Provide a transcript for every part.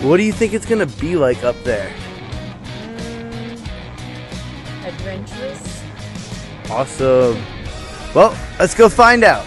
What do you think it's gonna be like up there? Adventurous. Awesome. Well, let's go find out.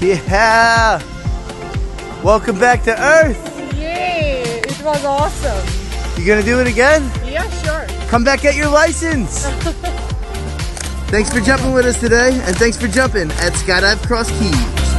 Yeah. Welcome back to Earth. Yay! It was awesome. You gonna do it again? Yeah, sure. Come back get your license. thanks for jumping with us today, and thanks for jumping at Skydive Cross Keys.